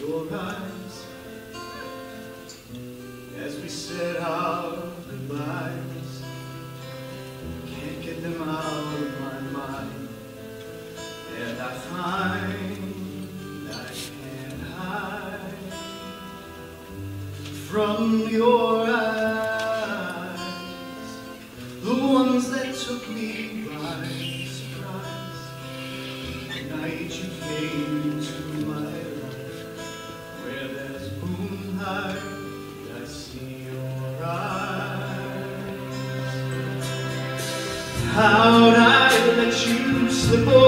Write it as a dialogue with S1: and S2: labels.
S1: your eyes as we said our goodbyes. Can't get them out of my mind, and I find I can't hide from your eyes the ones that took me How'd I let you slip away